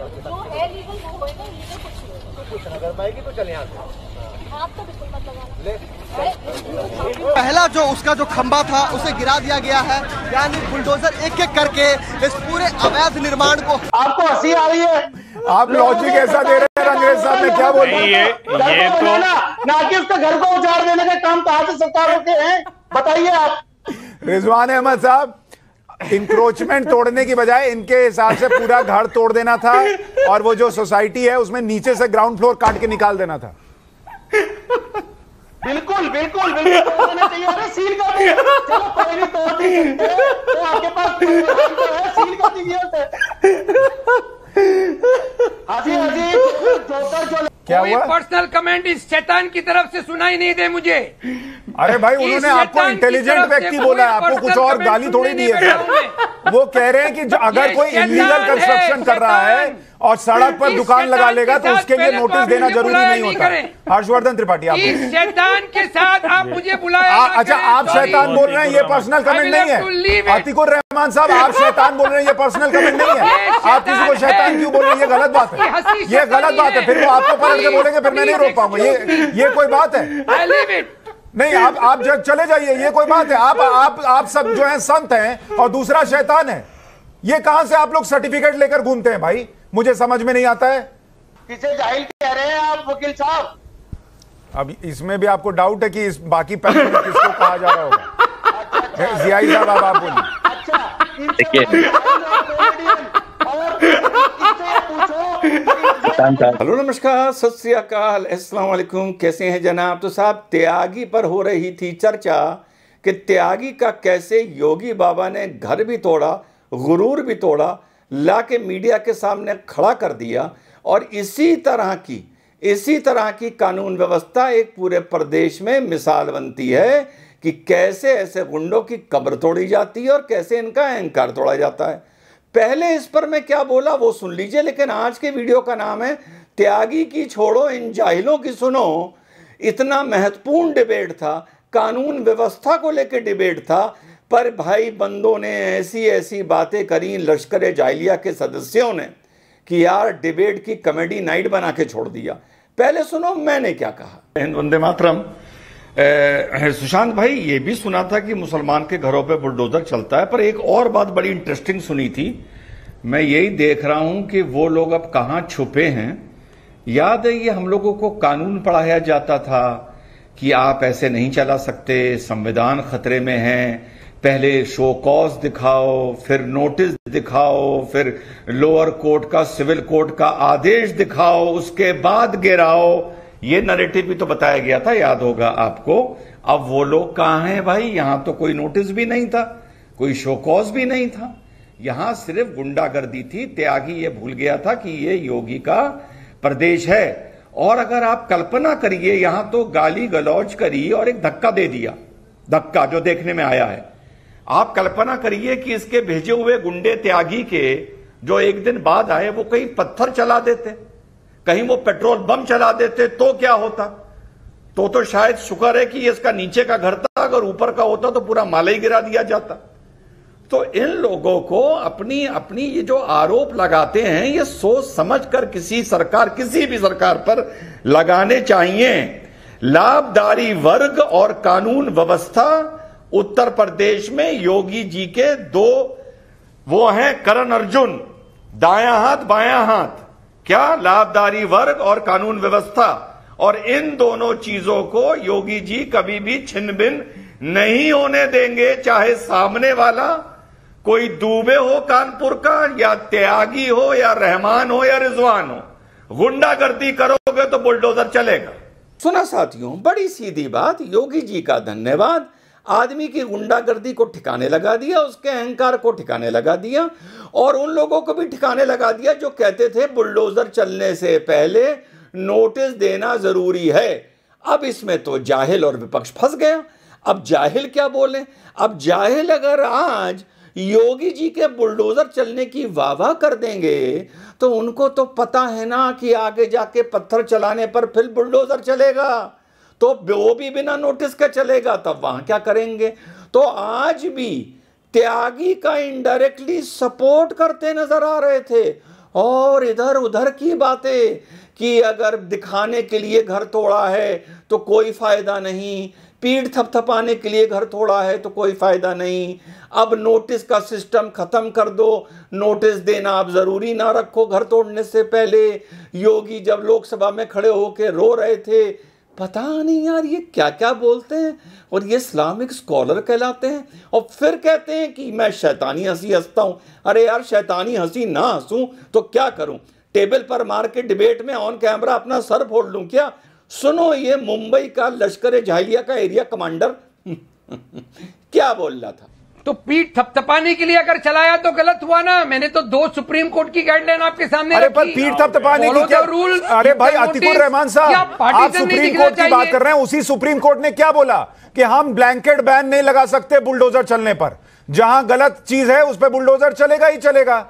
जो है लीगल वो होएगा लीगल कुछ नहीं होगा कुछ ना कर पाएगी तो चले यहाँ से। हाथ तो बिल्कुल मत लगाना। पहला जो उसका जो खंबा था उसे गिरा दिया गया है। यानी बुलडोजर एक एक करके इस पूरे अवैध निर्माण को आपको हँसी आ रही है? आप लॉजिक ऐसा दे रहे हैं अंग्रेज़ साहब मैं क्या बोल ये घर ये को तो ना कि उसके घर को उजाड़ देने का काम कहा से सरकार के हैं। बताइए आप। रिजवान अहमद साहब इंक्रोचमेंट तोड़ने की बजाय इनके हिसाब से पूरा घर तोड़ देना था और वो जो सोसाइटी है, उसमें नीचे से ग्राउंड फ्लोर काट के निकाल देना था। बिल्कुल बिल्कुल बिल्कुल। सील कर चलो, कोई नहीं तो आपके पास तो सील कर हँसी हँसी जोकर जो क्या कोई पर्सनल कमेंट इस शैतान की तरफ़ से सुनाई नहीं दे मुझे अरे भाई उन्होंने आपको इंटेलिजेंट व्यक्ति बोला है आपको कुछ और गाली थोड़ी दी है। वो कह रहे हैं कि अगर कोई इलीगल कंस्ट्रक्शन कर रहा है। और सड़क पर दुकान लगा लेगा तो उसके लिए तो नोटिस देना ज़रूरी नहीं होता। हर्षवर्धन त्रिपाठी आप शैतान के साथ आप मुझे बुलाया अच्छा आप शैतान बोल रहे हैं ये पर्सनल कमेंट नहीं leave है अतिकुर रहमान साहब आप शैतान बोल रहे हैं ये पर्सनल कमेंट नहीं है। आप किसी को शैतान क्यों बोल रहे हैं ये गलत बात है। ये गलत बात है। फिर वो आपको पलट के बोलेंगे फिर मैं नहीं रोक पाऊँगा। ये ये कोई बात है. नहीं आप आप जब चले जाइए ये कोई बात है। आप आप आप सब जो है संत हैं और दूसरा शैतान है। ये कहाँ से आप लोग सर्टिफिकेट लेकर घूमते हैं भाई? मुझे समझ में नहीं आता है। किसे जाहिल कह रहे हैं आप वकील साहब? अब इसमें भी आपको डाउट है कि इस बाकी पैसे में किसको कहा जा रहा होगा। जियाई साहब अब आप बोलिए। अच्छा पूछो? हेलो नमस्कार सत श्री अकाल अस्सलाम वालेकुम कैसे हैं जनाब? तो साहब त्यागी पर हो रही थी चर्चा कि त्यागी का कैसे योगी बाबा ने घर भी तोड़ा गुरूर भी तोड़ा ला के मीडिया के सामने खड़ा कर दिया और इसी तरह की, इसी तरह की कानून व्यवस्था एक पूरे प्रदेश में मिसाल बनती है कि कैसे ऐसे गुंडों की कब्र तोड़ी जाती है और कैसे इनका अहंकार तोड़ा जाता है। पहले इस पर मैं क्या बोला वो सुन लीजिए, लेकिन आज के वीडियो का नाम है, त्यागी की छोड़ो, इन जाहिलों की सुनो। इतना महत्वपूर्ण डिबेट था, कानून व्यवस्था को लेकर डिबेट था पर भाई बंदों ने ऐसी ऐसी बातें करी लश्कर जाहिलिया के सदस्यों ने कि यार डिबेट की कॉमेडी नाइट बना के छोड़ दिया। पहले सुनो, मैंने क्या कहा? वंदे मातरम। सुशांत भाई, ये भी सुना था कि मुसलमान के घरों पे बुलडोजर चलता है, पर एक और बात बड़ी इंटरेस्टिंग सुनी थी। मैं यही देख रहा हूँ कि वो लोग अब कहाँ छुपे हैं। याद है ये हम लोगों को कानून पढ़ाया जाता था कि आप ऐसे नहीं चला सकते, संविधान खतरे में है पहले शो कॉज दिखाओ, फिर नोटिस दिखाओ, फिर लोअर कोर्ट का सिविल कोर्ट का आदेश दिखाओ, उसके बाद गिराओ। ये नरेटिव भी तो बताया गया था, याद होगा आपको। अब वो लोग कहाँ हैं भाई? यहाँ तो कोई नोटिस भी नहीं था, कोई शो कॉज भी नहीं था। यहाँ सिर्फ़ गुंडागर्दी थी, त्यागी ये भूल गया था कि ये योगी का प्रदेश है। और अगर आप कल्पना करिए, यहाँ तो गाली गलौज करी और एक धक्का दे दिया। धक्का जो देखने में आया है। आप कल्पना करिए कि इसके भेजे हुए गुंडे त्यागी के जो एक दिन बाद आए, वो कहीं पत्थर चला देते, कहीं वो पेट्रोल बम चला देते तो क्या होता? तो तो शायद शुक्र है कि इसका नीचे का घर था, अगर ऊपर का होता तो पूरा माला ही गिरा दिया जाता। तो इन लोगों को अपनी अपनी ये जो आरोप लगाते हैं, ये सोच समझ कर किसी सरकार, किसी भी सरकार पर लगाने चाहिए। लाभदारी वर्ग और कानून व्यवस्था उत्तर प्रदेश में योगी जी के दो, वो हैं करण अर्जुन, दाया हाथ, बाया हाथ। क्या लाभदारी वर्ग और कानून व्यवस्था? और इन दोनों चीज़ों को योगी जी कभी भी छिन भिन नहीं होने देंगे, चाहे सामने वाला कोई दूबे हो कानपुर का, या त्यागी हो, या रहमान हो, या रिजवान हो। गुंडागर्दी करोगे तो बुलडोजर चलेगा। सुना साथियों, बड़ी सीधी बात, योगी जी का धन्यवाद। आदमी की गुंडागर्दी को ठिकाने लगा दिया, उसके अहंकार को ठिकाने लगा दिया और उन लोगों को भी ठिकाने लगा दिया जो कहते थे, बुलडोजर चलने से पहले नोटिस देना ज़रूरी है। अब इसमें तो जाहिल और विपक्ष फंस गया। अब जाहिल क्या बोले? अब जाहिल अगर आज योगी जी के बुलडोजर चलने की वाह कर देंगे तो उनको तो पता है ना कि आगे जाके पत्थर चलाने पर फिर बुलडोजर चलेगा। तो वो भी बिना नोटिस के चलेगा, तब वहाँ क्या करेंगे? तो आज भी त्यागी का इनडायरेक्टली सपोर्ट करते नज़र आ रहे थे। और इधर उधर की बातें कि अगर दिखाने के लिए घर तोड़ा है तो कोई फ़ायदा नहीं। पीठ थपथपाने के लिए घर तोड़ा है तो कोई फ़ायदा नहीं। अब नोटिस का सिस्टम खत्म कर दो। नोटिस देना आप ज़रूरी ना रखो घर तोड़ने से पहले। योगी जब लोकसभा में खड़े होकर रो रहे थे पता नहीं यार, ये क्या क्या बोलते हैं और ये इस्लामिक स्कॉलर कहलाते हैं और फिर कहते हैं कि मैं शैतानी हँसी हंसता हूँ। अरे यार, शैतानी हँसी ना हंसूं तो क्या करूँ? टेबल पर मार के डिबेट में ऑन कैमरा अपना सर फोड़ लूँ क्या? सुनो, ये मुंबई का लश्कर झाइलिया का एरिया कमांडर। क्या बोल रहा था? तो पीठ थपथपाने के लिए अगर चलाया तो गलत हुआ ना? मैंने तो दो सुप्रीम कोर्ट की गाइडलाइन आपके सामने अरे पर पीठ थपथपाने की क्या the rule, अरे भाई अतिकुर रहमान साहब आप सुप्रीम कोर्ट की बात कर रहे हैं उसी सुप्रीम कोर्ट ने क्या बोला? कि हम ब्लैंकेट बैन नहीं लगा सकते बुलडोजर चलने पर। जहाँ गलत चीज़ है उस पर बुलडोजर चलेगा ही चलेगा।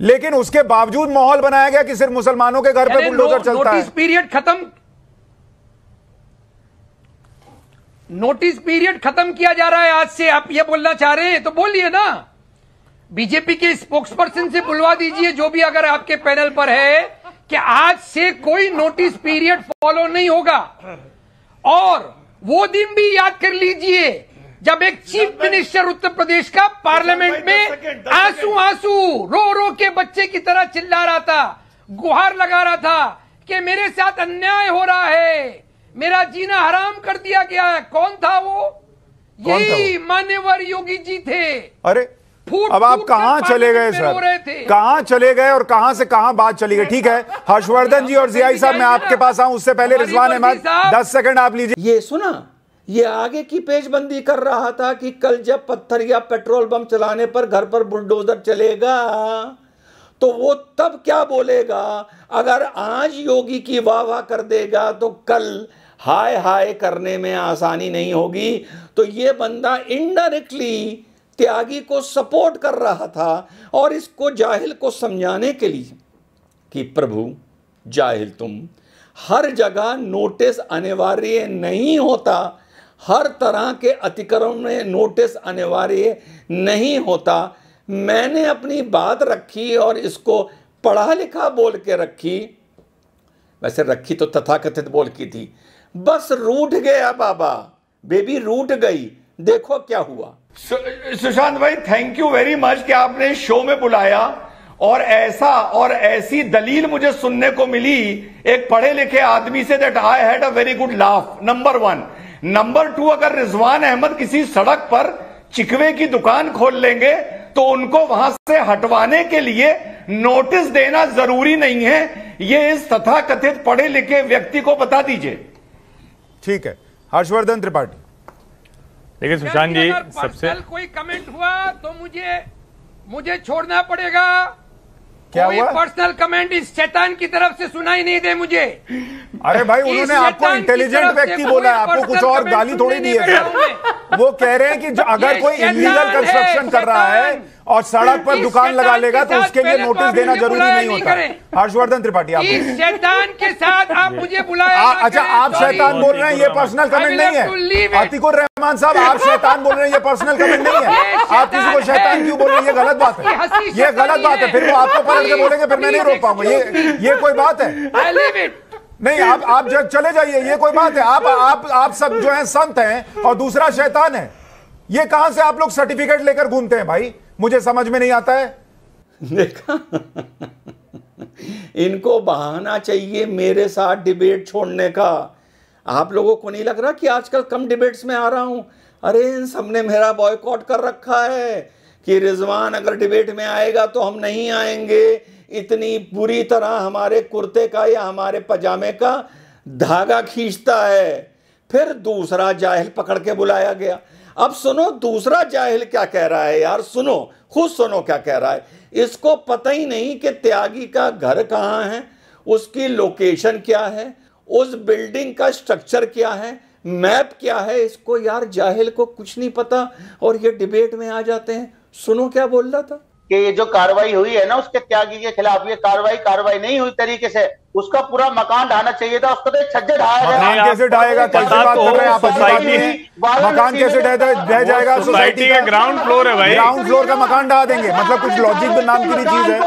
लेकिन उसके बावजूद माहौल बनाया गया कि सिर्फ़ मुसलमानों के घर पे बुलडोजर चलता नोटिस है। पीरियड खत्म। नोटिस पीरियड खत्म किया जा रहा है आज से आप ये बोलना चाह रहे हैं तो बोलिए ना। बीजेपी के स्पोक्स पर्सन से बुलवा दीजिए जो भी अगर आपके पैनल पर है कि आज से कोई नोटिस पीरियड फॉलो नहीं होगा। और वो दिन भी याद कर लीजिए जब एक चीफ मिनिस्टर उत्तर प्रदेश का पार्लियामेंट में आँसू आँसू रो रो के बच्चे की तरह चिल्ला रहा था गुहार लगा रहा था कि मेरे साथ अन्याय हो रहा है। मेरा जीना हराम कर दिया गया है। कौन था वो? कौन था यही मान्यवर योगी जी थे। अरे फूट अब आप कहाँ चले गए सर? थे। कहाँ चले गए और कहाँ से कहाँ बात चली गई? ठीक है हर्षवर्धन जी और जियाई साहब मैं आपके पास आऊँ उससे पहले रिजवान अहमद दस सेकंड आप लीजिए। ये सुना ये आगे की पेजबंदी कर रहा था कि कल जब पत्थर या पेट्रोल बम चलाने पर घर पर बुलडोजर चलेगा तो वो तब क्या बोलेगा? अगर आज योगी की वाह वाह कर देगा तो कल हाय हाय करने में आसानी नहीं होगी। तो ये बंदा इनडायरेक्टली त्यागी को सपोर्ट कर रहा था और इसको जाहिल को समझाने के लिए कि, प्रभु, जाहिल तुम। हर जगह नोटिस अनिवार्य नहीं होता। हर तरह के अतिक्रमण में नोटिस अनिवार्य नहीं होता। मैंने अपनी बात रखी और इसको पढ़ा लिखा बोल के रखी। वैसे रखी तो तथाकथित बोल की थी बस रूठ गया बाबा। बेबी रूठ गई। देखो क्या हुआ। सुशांत भाई थैंक यू वेरी मच कि आपने शो में बुलाया। और ऐसा, और ऐसी दलील मुझे सुनने को मिली। एक पढ़े लिखे आदमी से that I had a very good laugh number one number two अगर रिजवान अहमद किसी सड़क पर चिकवे की दुकान खोल लेंगे तो उनको वहाँ से हटवाने के लिए नोटिस देना ज़रूरी नहीं है। ये इस तथाकथित पढ़े लिखे व्यक्ति को बता दीजिए। ठीक है। हर्षवर्धन त्रिपाठी। देखिए सुशांत जी सबसे कोई कमेंट हुआ तो मुझे मुझे छोड़ना पड़ेगा। क्या कोई हुआ? पर्सनल कमेंट इस शैतान की तरफ़ से सुनाई नहीं दे मुझे। अरे भाई उन्होंने आपको इंटेलिजेंट व्यक्ति बोला है आपको कुछ और गाली थोड़ी दी है। वो कह रहे हैं कि अगर कोई इलीगल कंस्ट्रक्शन कर रहा है। और सड़क पर दुकान लगा लेगा तो उसके लिए नोटिस देना ज़रूरी नहीं होता। हर्षवर्धन त्रिपाठी आप शैतान के साथ आप मुझे बुलाया अच्छा आप शैतान बोल रहे हैं ये पर्सनल कमेंट नहीं है। अतिकुर रहमान साहब आप शैतान बोल रहे हैं ये पर्सनल कमेंट नहीं है। आप किसी को शैतान क्यों बोल रहे हैं ये गलत बात है। ये गलत बात है। फिर वो आपको पलट के बोलेंगे फिर मैं नहीं रोक पाऊँगा। ये ये कोई बात है. नहीं आप आप जब चले जाइए ये कोई बात है। आप आप आप सब जो हैं संत हैं और दूसरा शैतान है। ये कहाँ से आप लोग सर्टिफिकेट लेकर घूमते हैं भाई? मुझे समझ में नहीं आता है। देखा? इनको बहाना चाहिए मेरे साथ डिबेट छोड़ने का। आप लोगों को नहीं लग रहा कि आजकल कम डिबेट्स में आ रहा हूँ? अरे, इन सबने मेरा बॉयकॉट कर रखा है कि रिजवान अगर डिबेट में आएगा तो हम नहीं आएँगे। इतनी बुरी तरह हमारे कुर्ते का या हमारे पजामे का धागा खींचता है। फिर दूसरा जाहिल पकड़ के बुलाया गया। अब सुनो, दूसरा जाहिल क्या कह रहा है यार? सुनो, खुद सुनो क्या कह रहा है। इसको पता ही नहीं कि त्यागी का घर कहाँ है, उसकी लोकेशन क्या है, उस बिल्डिंग का स्ट्रक्चर क्या है मैप क्या है, इसको यार जाहिल को कुछ नहीं पता। और ये डिबेट में आ जाते हैं। सुनो क्या बोल रहा था? कि ये जो कार्रवाई हुई है ना उसके त्यागी के खिलाफ ये कार्रवाई कार्रवाई नहीं हुई तरीके से उसका पूरा मकान ढाना चाहिए था उसको तो एक छज्जे ढाया कैसे ढाएगा? कैसे बात कर रहे आप सोसाइटी- आदमी मकान कैसे ढह जाएगा? सोसाइटी का ग्राउंड फ्लोर है भाई। ग्राउंड फ्लोर का मकान ढा देंगे। मतलब कुछ लॉजिक नाम की भी चीज़ है।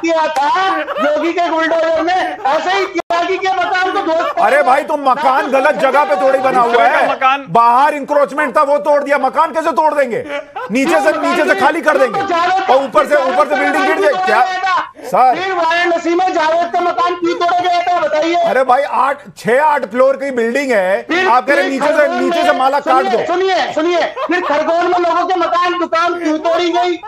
किया था योगी के बुलडोजर ने ऐसे ही त्यागी के मकान को ध्वस्त किया अरे भाई तुम मकान गलत जगह पे थोड़ी बना हुआ है। मकान- बाहर इंक्रोचमेंट था वो तोड़ दिया। मकान कैसे तोड़ देंगे? नीचे से नीचे से खाली कर देंगे। और ऊपर से ऊपर से बिल्डिंग गिर जाए। क्या? सर। फिर वाराणसी में जावेद का मकान क्यों तोड़ा गया था बताइए? अरे भाई आठ छह आठ फ्लोर की बिल्डिंग है। आप कह रहे नीचे से नीचे से माला काट सुनिए, दो। सुनिए सुनिए। फिर खरगोन में लोगों के मकान दुकान क्यों तोड़ी गई?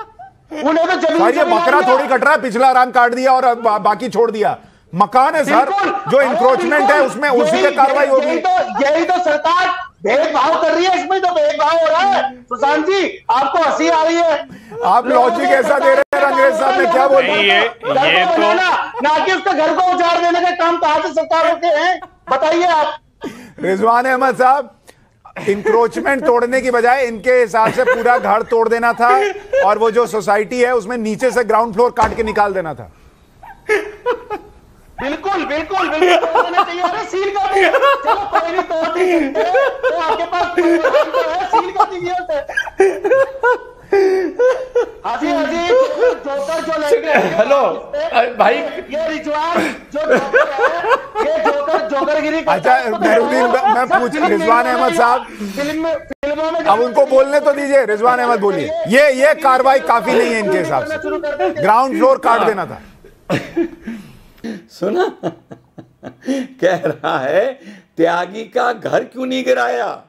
उन्हें तो ज़मीन बकरा थोड़ी कट रहा है। पिछला आराम काट दिया और बाकी छोड़ दिया। मकान है सर जो इंक्रोचमेंट है उसमें उसी पे कार्रवाई यही होगी तो यही तो सरकार भेदभाव कर रही है इसमें तो भेदभाव हो रहा है। सुशांत जी आपको हँसी आ रही है। आप लॉजिक ऐसा दे रहे हैं अंग्रेज़ साहब ने क्या बोल? ये- ये तो- ना कि उसका घर को उजाड़ देने का काम कहा से सरकारों के हैं। बताइए आप। रिजवान अहमद साहब इंक्रोचमेंट तोड़ने की बजाय इनके हिसाब से पूरा घर तोड़ देना था और वो जो सोसाइटी है उसमें नीचे से ग्राउंड फ्लोर काट के निकाल देना था। बिल्कुल बिल्कुल बिल्कुल तोड़ देना सील कर दिया। चलो कोई नहीं तोड़ नहीं तो आपके पास तो है सील कर दीजिए उसे। हाजी हाजी जोकर जो लड़के हेलो, भाई। ये रिजवान जो जोकर है ये जोकर जोकरगिरी अच्छा है। मैं पूछ रिजवान अहमद साहब। फ़िल्म में फ़िल्मों में अब उनको बोलने तो दीजिए रिजवान अहमद बोलिए। ये ये कार्रवाई काफ़ी नहीं है इनके हिसाब से। हैं। ग्राउंड फ्लोर काट देना था। सुना? कह रहा है, त्यागी का घर क्यों नहीं गिराया?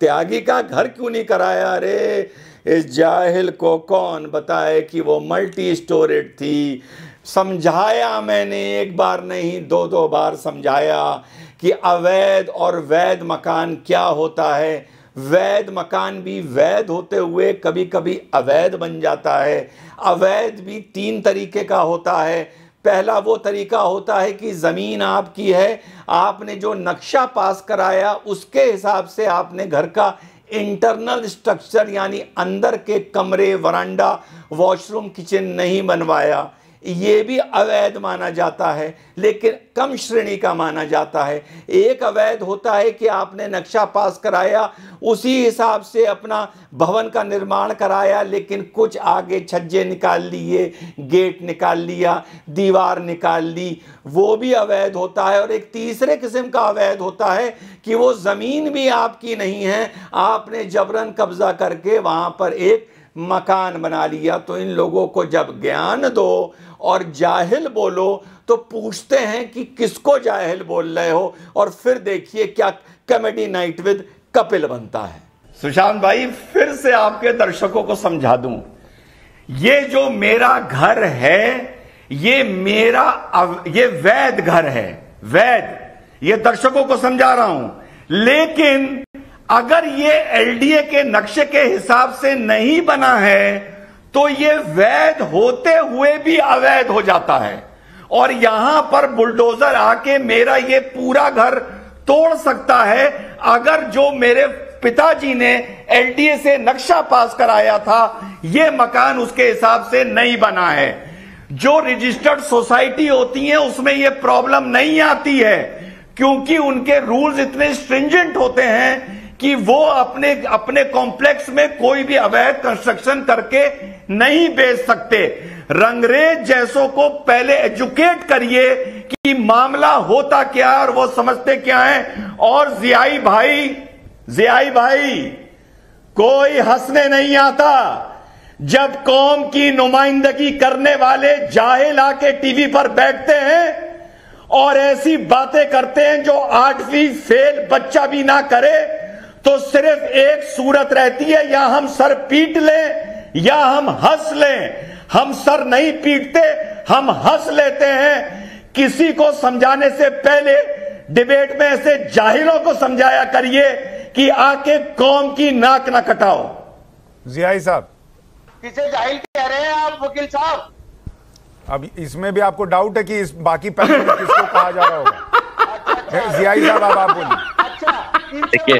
त्यागी का घर क्यों नहीं कराया? अरे, इस जाहिल को कौन बताए कि वो मल्टी स्टोरेड थी? समझाया मैंने, एक बार नहीं दो दो बार समझाया कि अवैध और वैध मकान क्या होता है। वैध मकान भी वैध होते हुए कभी कभी अवैध बन जाता है। अवैध भी तीन तरीके का होता है। पहला वो तरीका होता है कि ज़मीन आपकी है, आपने जो नक्शा पास कराया, उसके हिसाब से आपने घर का इंटरनल स्ट्रक्चर, यानी अंदर के कमरे, वरांडा, वॉशरूम, किचन नहीं बनवाया। ये भी अवैध माना जाता है, लेकिन कम श्रेणी का माना जाता है। एक अवैध होता है कि आपने नक्शा पास कराया, उसी हिसाब से अपना भवन का निर्माण कराया, लेकिन कुछ आगे छज्जे निकाल लिए, गेट निकाल लिया, दीवार निकाल ली, वो भी अवैध होता है। और एक तीसरे किस्म का अवैध होता है कि वो ज़मीन भी आपकी नहीं है, आपने जबरन कब्जा करके वहाँ पर एक मकान बना लिया। तो इन लोगों को जब ज्ञान दो और जाहिल बोलो तो पूछते हैं कि किसको जाहिल बोल रहे हो और फिर देखिए क्या कॉमेडी नाइट विद कपिल बनता है। सुशांत भाई, फिर से आपके दर्शकों को समझा दूँ। ये जो मेरा घर है, ये मेरा ये वैध घर है, वैध। ये दर्शकों को समझा रहा हूँ। लेकिन अगर ये एलडीए के नक्शे के हिसाब से नहीं बना है तो ये वैध होते हुए भी अवैध हो जाता है। और यहाँ पर बुलडोजर आके मेरा ये पूरा घर तोड़ सकता है, अगर जो मेरे पिताजी ने एलडीए से नक्शा पास कराया था, ये मकान उसके हिसाब से नहीं बना है। जो रजिस्टर्ड सोसाइटी होती है, उसमें ये प्रॉब्लम नहीं आती है, क्योंकि उनके रूल्स इतने स्ट्रिंजेंट होते हैं कि वो अपने अपने कॉम्प्लेक्स में कोई भी अवैध कंस्ट्रक्शन करके नहीं बेच सकते। रंगरेज जैसों को पहले एजुकेट करिए कि मामला होता क्या और वो समझते क्या है। और जियाई भाई जियाई भाई, कोई हंसने नहीं आता। जब कौम की नुमाइंदगी करने वाले जाहिल आके टीवी पर बैठते हैं और ऐसी बातें करते हैं जो आठवीं फेल बच्चा भी ना करे तो सिर्फ़ एक सूरत रहती है या हम सर पीट लें या हम हंस लें। हम सर नहीं पीटते हम हंस लेते हैं। किसी को समझाने से पहले डिबेट में ऐसे जाहिलों को समझाया करिए कि आके कौम की नाक ना कटाओ। जियाई साहब। किसे जाहिल कह रहे हैं आप वकील साहब? अब इसमें भी आपको डाउट है कि इस बाकी पैनल में किसको कहा जा रहा होगा। जियाई साहब आप बोलिए। अच्छा देखिए।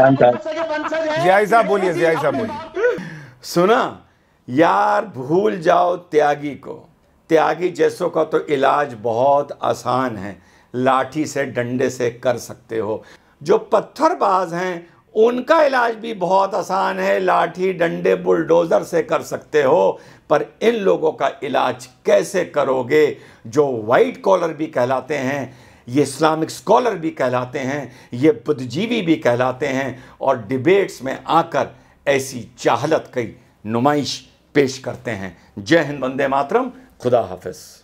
हैं जियाई साहब बोलिए जियाई साहब बोलिए। सुना यार भूल जाओ त्यागी को। त्यागी जैसों का तो इलाज बहुत आसान है। लाठी से डंडे से कर सकते हो। जो पत्थरबाज हैं उनका इलाज भी बहुत आसान है, लाठी, डंडे, बुलडोजर से कर सकते हो, पर इन लोगों का इलाज कैसे करोगे? जो वाइट कॉलर भी कहलाते हैं, ये इस्लामिक स्कॉलर भी कहलाते हैं, ये बुद्धिजीवी भी कहलाते हैं, और डिबेट्स में आकर ऐसी चाहलत की नुमाइश पेश करते हैं। जय हिंद, वंदे मातरम, खुदा हाफिज़।